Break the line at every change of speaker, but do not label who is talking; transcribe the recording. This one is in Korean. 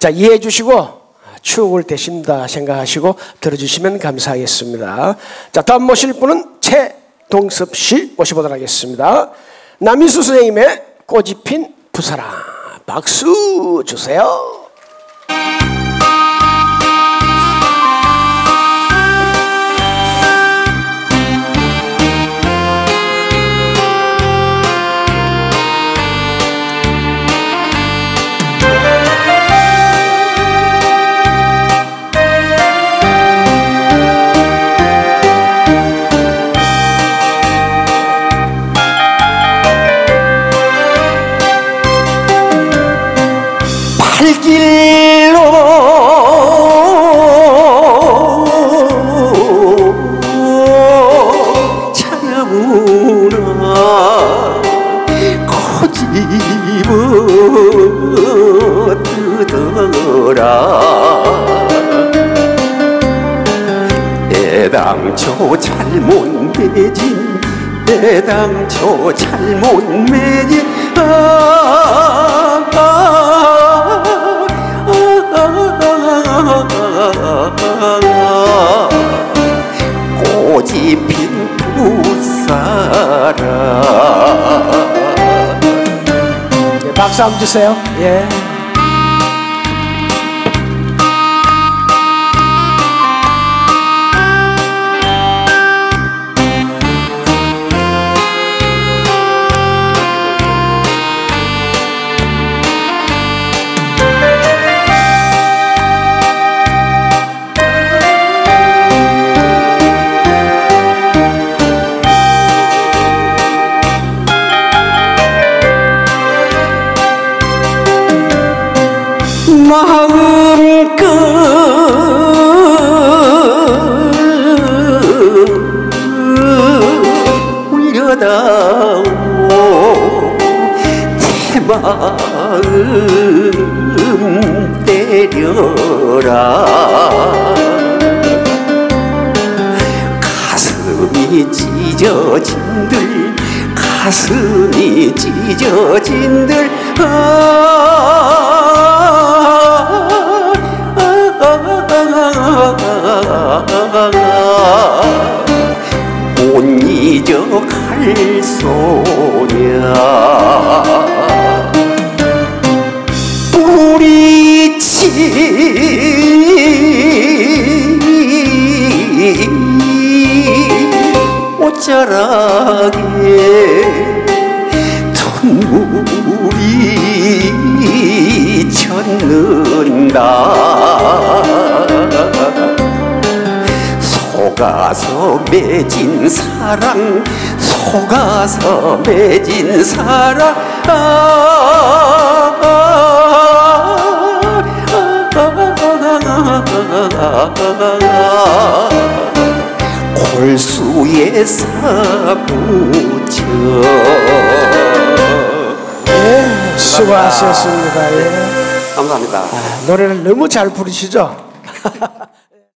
자, 이해해 주시고 추억을 되신다 생각하시고 들어주시면 감사하겠습니다. 자, 다음 모실 분은 최동섭 씨 모셔보도록 하겠습니다. 남희수 선생님의 핀 부사람. 박수 주세요.
찾아오나 고집어 뜨더라 애당초 잘못 맺은 애당초 잘못 맺은 아, 아, 아,
박수 한번 주세요. 예.
마음껏 울려다오 내 마음 때려라. 가슴이 찢어진들 가슴이 찢어진들 못 잊어 갈 소냐 뿌리치 옷자락에 눈물이 젖는다 속아서 맺은 사랑 속아서 맺은 사랑 골수에 사붙여
예, 수고하셨습니다. 예.
감사합니다.
아, 노래를 너무 잘 부르시죠?